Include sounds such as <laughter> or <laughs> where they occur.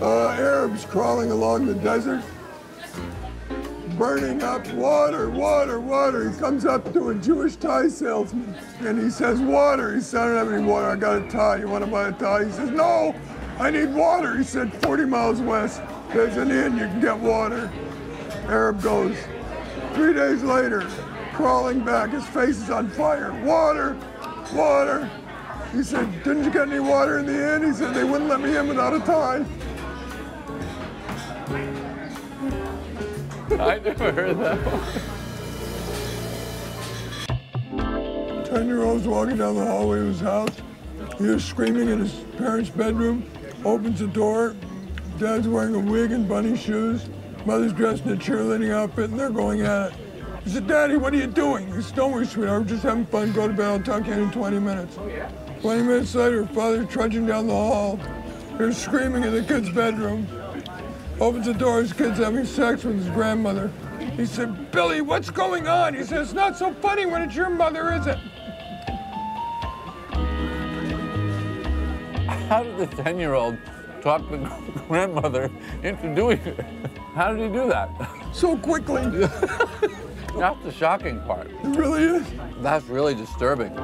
uh, Arabs crawling along the desert, burning up water, water, water. He comes up to a Jewish tie salesman and he says, water. He said, I don't have any water. I got a tie. You want to buy a tie? He says, no, I need water. He said, 40 miles west, there's an inn, you can get water. Arab goes. Three days later, crawling back, his face is on fire. Water, water. He said, didn't you get any water in the inn? He said, they wouldn't let me in without a tie. I never heard that one. Ten-year-old's walking down the hallway of his house. He hears screaming in his parents' bedroom. Opens the door. Dad's wearing a wig and bunny shoes. Mother's dressed in a cheerleading outfit, and they're going at it. He said, Daddy, what are you doing? He said, don't worry, sweetheart. We're just having fun. Go to bed. I'll talk to you in 20 minutes. Oh, yeah? 20 minutes later, father trudging down the hall. Hears screaming in the kid's bedroom. Opens the door, his kid's having sex with his grandmother. He said, Billy, what's going on? He said, it's not so funny when it's your mother, is it? How did the 10 year old talk the grandmother into doing it? How did he do that? So quickly. <laughs> That's the shocking part. It really is. That's really disturbing.